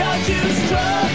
got you strong.